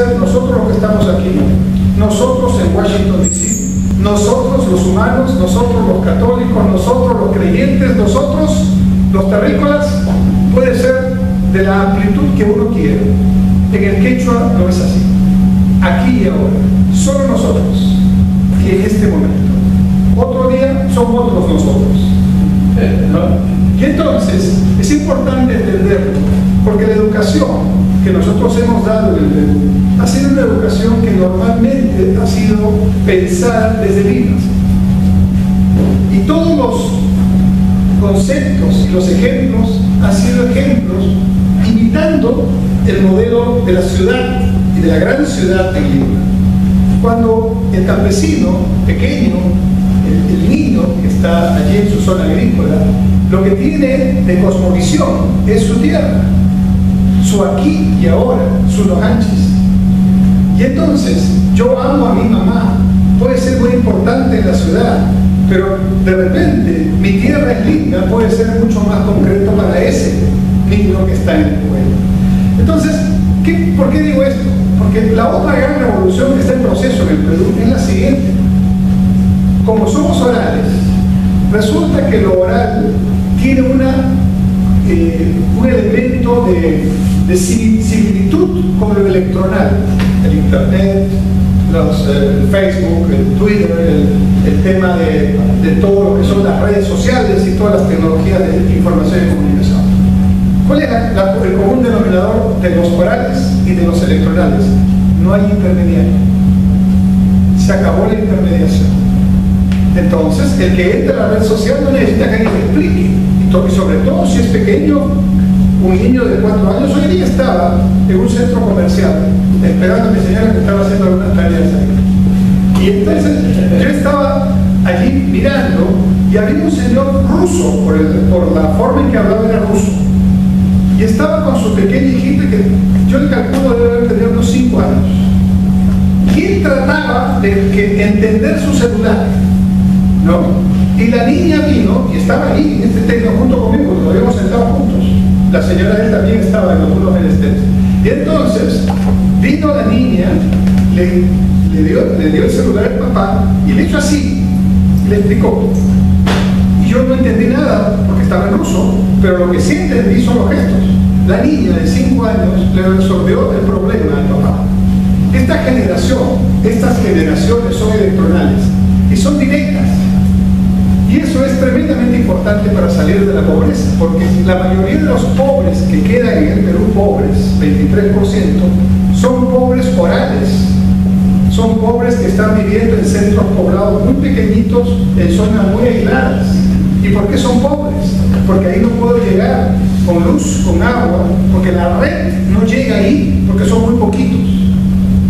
ser nosotros los que estamos aquí, nosotros en Washington DC, nosotros los humanos, nosotros los católicos, nosotros los creyentes, nosotros los terrícolas, puede ser de la amplitud que uno quiere. En el quechua no es así. Aquí y ahora, solo nosotros, y en este momento. Otro día son otros nosotros. Y entonces es importante entenderlo, porque la educación que nosotros hemos dado el Perú ha sido una educación que normalmente ha sido pensada desde libros. Y todos los conceptos y los ejemplos han sido ejemplos imitando el modelo de la ciudad y de la gran ciudad de Lima. Cuando el campesino pequeño, el, el niño que está allí en su zona agrícola, lo que tiene de cosmovisión es su tierra, su aquí y ahora, su lojanchis. Y entonces, yo amo a mi mamá, puede ser muy importante en la ciudad, pero de repente mi tierra es linda, puede ser mucho más concreto para ese niño que está en el pueblo. Entonces, ¿qué, ¿por qué digo esto? Porque la otra gran revolución que está en proceso en el Perú es la siguiente. Como somos orales, resulta que lo oral tiene una, eh, un elemento de, de similitud con lo electoral, el Internet, los, eh, el Facebook, el Twitter, el, tema de, de, todo lo que son las redes sociales y todas las tecnologías de información y comunicación. ¿Cuál es el común denominador de los orales y de los electorales? No hay intermediario. Se acabó la intermediación. Entonces, el que entra a la red social no necesita que alguien explique. Y sobre todo si es pequeño, un niño de cuatro años, hoy día estaba en un centro comercial esperando a mi señora que estaba haciendo algunas tareas ahí. Y entonces yo estaba allí mirando y había un señor ruso, por, el, por la forma en que hablaba era ruso. Y estaba con su pequeña hijita que yo le calculo debe haber tenido unos cinco años. Y él trataba de entender su celular. ¿no? Y la niña vino y estaba ahí en este tema junto conmigo, nos habíamos sentado juntos la señora él también estaba en los menesteres. Y entonces vino la niña, le, le, dio, le dio el celular al papá y le hizo así, le explicó. Y yo no entendí nada porque estaba en ruso, pero lo que sí entendí son los gestos. La niña de 5 años le resolvió el problema al papá. Esta generación, estas generaciones son electorales y son directas y eso es tremendamente importante para salir de la pobreza, porque la mayoría de los pobres que quedan en el Perú, pobres, 23%, son pobres orales. Son pobres que están viviendo en centros poblados muy pequeñitos, en zonas muy aisladas. ¿Y por qué son pobres? Porque ahí no puedo llegar con luz, con agua, porque la red no llega ahí, porque son muy poquitos.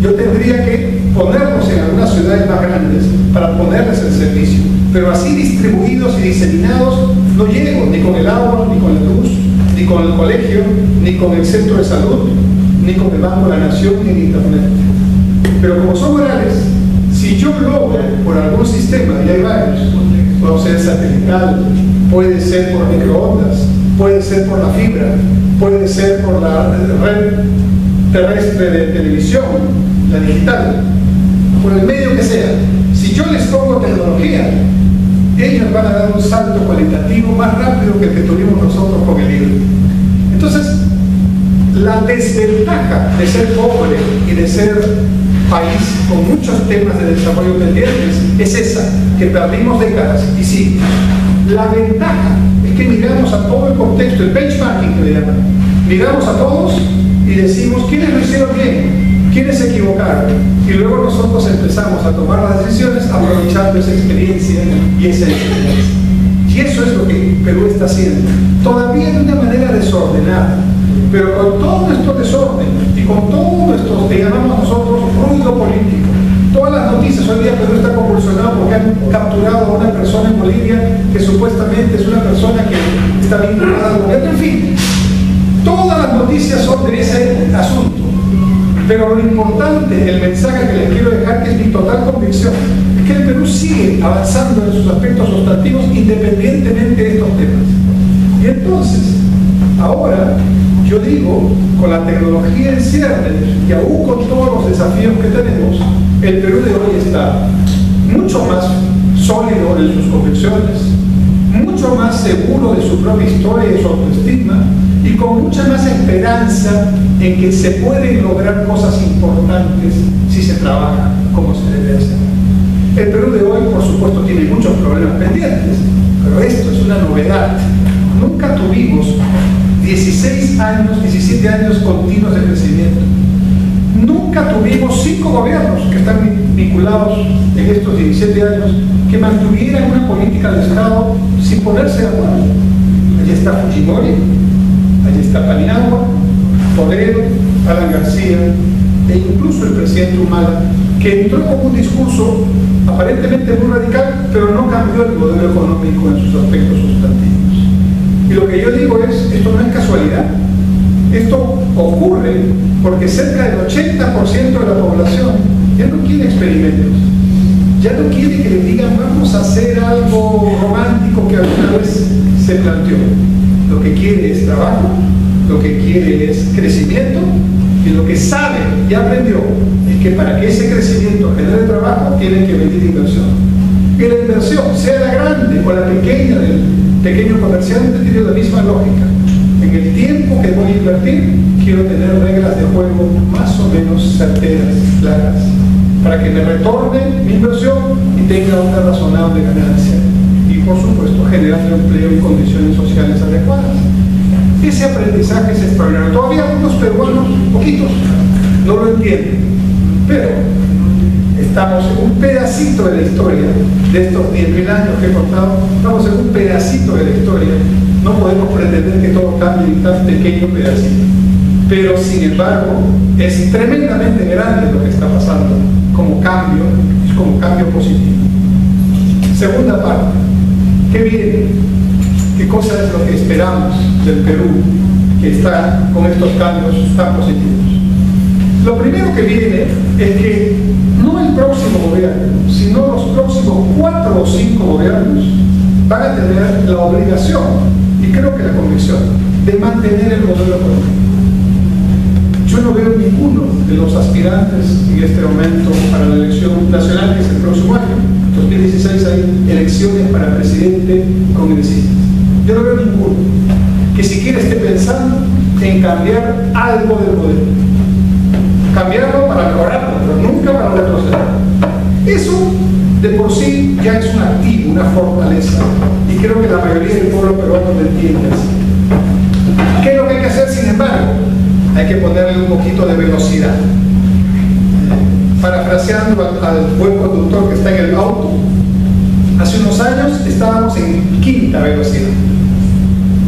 Yo tendría que ponerlos en algunas ciudades más grandes para ponerles el servicio pero así distribuidos y diseminados no llego ni con el agua, ni con la luz, ni con el colegio, ni con el centro de salud, ni con el Banco de la Nación, ni en Internet. Pero como son orales, si yo logro por algún sistema, y hay varios, puede ser satelital, puede ser por microondas, puede ser por la fibra, puede ser por la red terrestre de televisión, la digital, por el medio que sea, si yo les pongo tecnología, ellos van a dar un salto cualitativo más rápido que el que tuvimos nosotros con el libro. Entonces, la desventaja de ser pobre y de ser país con muchos temas de desarrollo pendientes es esa, que perdimos décadas y sí. La ventaja es que miramos a todo el contexto, el benchmarking que le llaman. Miramos a todos y decimos quiénes lo hicieron bien, quiénes se equivocaron, y luego nosotros empezamos a tomar las decisiones aprovechando esa experiencia y esa experiencia. Y eso es lo que Perú está haciendo. Todavía de una manera desordenada, pero con todo nuestro desorden y con todo nuestro, que llamamos nosotros, ruido político. Todas las noticias hoy día Perú está convulsionado porque han capturado a una persona en Bolivia que supuestamente es una persona que está vinculada al gobierno. En fin, todas las noticias son de ese asunto. Pero lo importante, el mensaje que les quiero dejar, que es mi total convicción, es que el Perú sigue avanzando en sus aspectos sustantivos independientemente de estos temas. Y entonces, ahora, Yo digo, con la tecnología en cierre y aún con todos los desafíos que tenemos, el Perú de hoy está mucho más sólido en sus convicciones, mucho más seguro de su propia historia y su autoestima, y con mucha más esperanza en que se pueden lograr cosas importantes si se trabaja como se debe hacer. El Perú de hoy, por supuesto, tiene muchos problemas pendientes, pero esto es una novedad. Nunca tuvimos 16 años, 17 años continuos de crecimiento. Nunca tuvimos cinco gobiernos que están vinculados en estos 17 años que mantuvieran una política de Estado sin ponerse de acuerdo. Allí está Fujimori, allí está Paniagua, Toledo, Alan García e incluso el presidente Humala, que entró con un discurso aparentemente muy radical, pero no cambió el modelo económico en sus aspectos sustantivos. Y lo que yo digo es, esto no es casualidad, esto ocurre porque cerca del 80% de la población ya no quiere experimentos, ya no quiere que le digan vamos a hacer algo romántico que alguna vez se planteó. Lo que quiere es trabajo, lo que quiere es crecimiento y lo que sabe y aprendió es que para que ese crecimiento genere trabajo tiene que venir inversión. Y la inversión, sea la grande o la pequeña del pequeño comerciante, tiene la misma lógica. En el tiempo que voy a invertir, quiero tener reglas de juego más o menos certeras, claras, para que me retorne mi inversión y tenga una razonable ganancia. Por supuesto, generando empleo y condiciones sociales adecuadas. Ese aprendizaje es extraordinario. Todavía algunos peruanos, poquitos, no lo entienden. Pero estamos en un pedacito de la historia de estos 10.000 años que he contado, estamos en un pedacito de la historia. No podemos pretender que todo cambie en tan pequeño pedacito. Pero sin embargo, es tremendamente grande lo que está pasando como cambio, como cambio positivo. Segunda parte, ¿qué viene? qué cosa es lo que esperamos del Perú que está con estos cambios tan positivos. Lo primero que viene es que no el próximo gobierno, sino los próximos cuatro o cinco gobiernos van a tener la obligación, y creo que la convicción, de mantener el modelo económico. Yo no veo ninguno de los aspirantes en este momento para la elección nacional, que es el próximo año. 2016 hay elecciones para presidente congresistas. Yo no veo ninguno que siquiera esté pensando en cambiar algo del modelo. Cambiarlo para mejorarlo, pero nunca para retroceder. Eso de por sí ya es un activo, una fortaleza. Y creo que la mayoría del pueblo peruano lo entiende así. Hay que ponerle un poquito de velocidad. Parafraseando al, buen conductor que está en el auto, hace unos años estábamos en quinta velocidad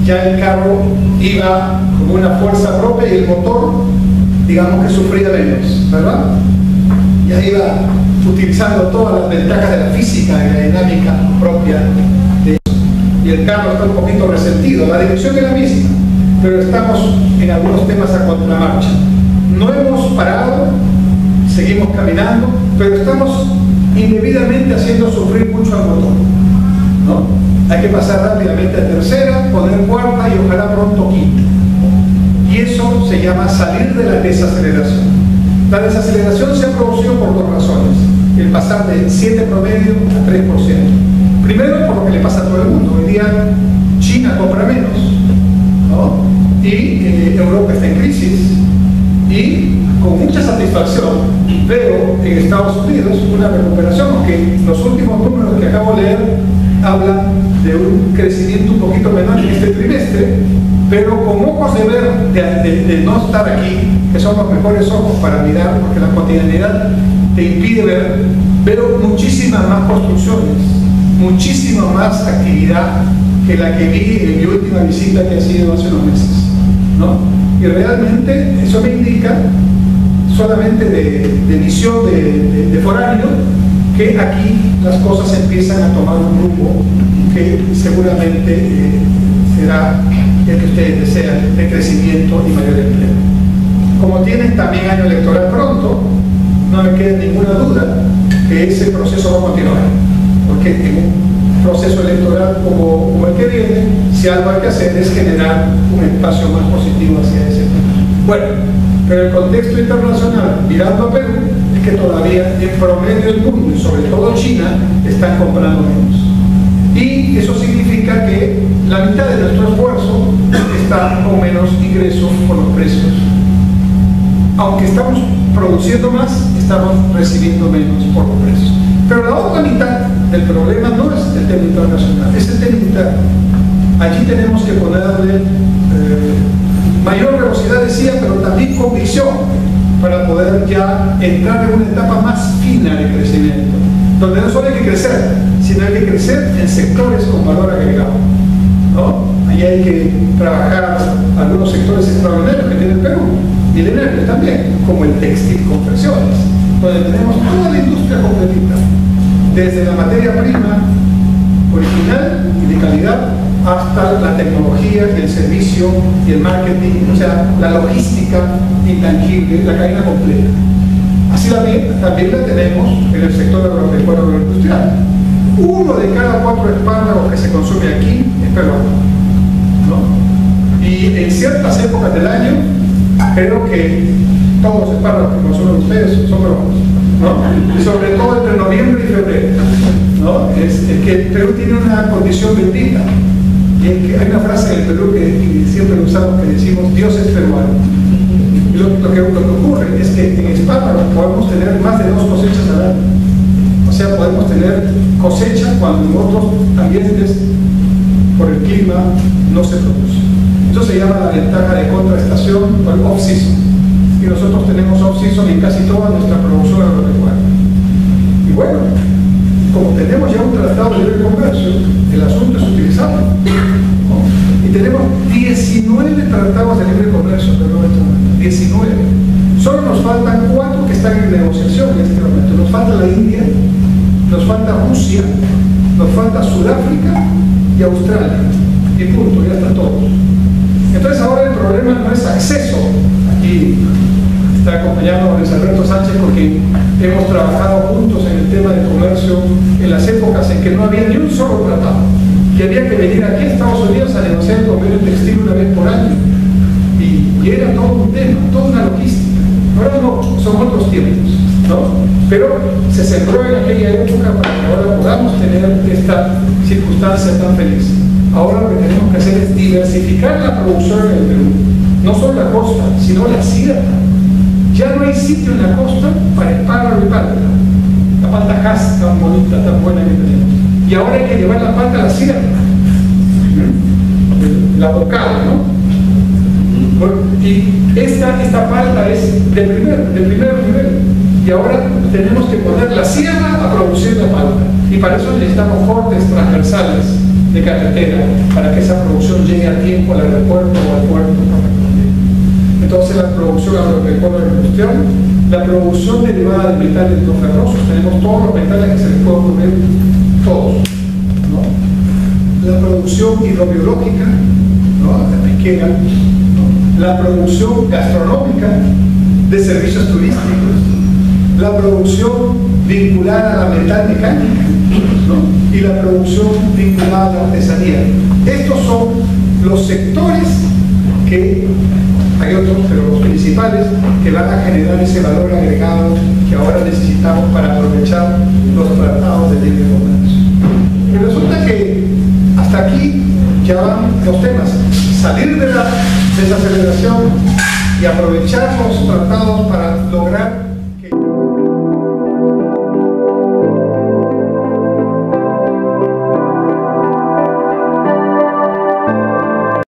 ya el carro iba con una fuerza propia y el motor, digamos que sufría menos, ¿verdad? Ya iba utilizando todas las ventajas de la física y la dinámica propia de eso. Y el carro está un poquito resentido, la dirección es la misma, pero estamos en algunos temas a contramarcha. No hemos parado, seguimos caminando, pero estamos indebidamente haciendo sufrir mucho al motor. ¿no? Hay que pasar rápidamente a tercera, poner cuarta y ojalá pronto quinta. Y eso se llama salir de la desaceleración. La desaceleración se ha producido por dos razones. El pasar de 7 promedio a 3%. Primero, por lo que le pasa a todo el mundo. Hoy día China compra menos. Y eh, Europa está en crisis. Y con mucha satisfacción veo en Estados Unidos una recuperación, porque los últimos números que acabo de leer habla de un crecimiento un poquito menor en este trimestre, pero con ojos de ver, de, no estar aquí, que son los mejores ojos para mirar, porque la cotidianidad te impide ver, pero muchísimas más construcciones, muchísima más actividad que la que vi en mi última visita que ha sido hace unos meses. ¿No? Y realmente eso me indica, solamente de, de de, de que aquí las cosas empiezan a tomar un rumbo que seguramente eh, será el que ustedes desean, de crecimiento y mayor empleo. Como tienen también año electoral pronto, no me queda ninguna duda que ese proceso va a continuar, porque proceso electoral como, el que viene, si algo hay que hacer es generar un espacio más positivo hacia ese tema. Bueno, pero el contexto internacional, mirando a Perú, es que todavía en promedio del mundo, y sobre todo China, están comprando menos. Y eso significa que la mitad de nuestro esfuerzo está con menos ingresos por los precios. Aunque estamos produciendo más, estamos recibiendo menos por los precios. Pero la otra mitad del problema no es el tema internacional, es el tema interno. Allí tenemos que ponerle eh, mayor velocidad, decía, pero también convicción para poder ya entrar en una etapa más fina de crecimiento, donde no solo hay que crecer, sino hay que crecer en sectores con valor agregado. ¿no? Ahí hay que trabajar algunos sectores extraordinarios que tiene el Perú, milenarios también, como el textil confecciones, donde tenemos toda la industria completita, desde la materia prima original y de calidad hasta la tecnología, el servicio y el marketing, o sea, la logística intangible, la cadena completa. Así también, también la tenemos en el sector agropecuario agroindustrial. Uno de cada cuatro espárragos que se consume aquí es peruano. ¿no? Y en ciertas épocas del año, creo que todos los espárragos que consumen ustedes son peruanos. ¿No? Y sobre todo entre noviembre y febrero. ¿no? Es, es que Perú tiene una condición bendita y hay una frase en el Perú que, siempre usamos que decimos Dios es peruano. Y lo, que, ocurre es que en España podemos tener más de dos cosechas al año. O sea, podemos tener cosecha cuando en otros ambientes por el clima no se produce. Eso se llama la ventaja de contraestación o el off-season. Y nosotros tenemos off-season en casi toda nuestra producción agropecuaria. Y bueno, como tenemos ya un tratado de libre comercio, el asunto es utilizarlo. Y tenemos 19 tratados de libre comercio, perdón, 19. Solo nos faltan cuatro que están en negociación en este momento. Nos falta la India, nos falta Rusia, nos falta Sudáfrica y Australia. Y punto, ya está todo. Entonces ahora el problema no es acceso. Aquí está acompañado Luis Alberto Sánchez porque hemos trabajado juntos en el tema de comercio en las épocas en que no había ni un solo tratado y había que venir aquí a Estados Unidos a negociar el textil una vez por año. Y, era todo un tema, toda una logística. Ahora no, son otros tiempos ¿no? pero se sembró en aquella época para que ahora podamos tener esta circunstancia tan feliz. Ahora lo que tenemos que hacer es diversificar la producción en el Perú no solo la costa, sino la sierra ya no hay sitio en la costa para el pájaro y palta. La palta has tan bonita, tan buena que tenemos. Y ahora hay que llevar la palta a la sierra. La bocal, ¿no? y esta, esta palta es de primer, de primer nivel. Y ahora tenemos que poner la sierra a producir la palta. Y para eso necesitamos cortes transversales de carretera para que esa producción llegue a tiempo al aeropuerto o al puerto entonces la producción agropecuaria la producción derivada de metales no ferrosos, tenemos todos los metales que se les puede ocurrir, todos. La producción hidrobiológica, la pesquera, la producción gastronómica de servicios turísticos, la producción vinculada a la metal mecánica y la producción vinculada a la artesanía. Estos son los sectores que hay otros, pero los principales, que van a generar ese valor agregado que ahora necesitamos para aprovechar los tratados de libre comercio. Y resulta que hasta aquí ya van los temas. Salir de la desaceleración y aprovechar los tratados para lograr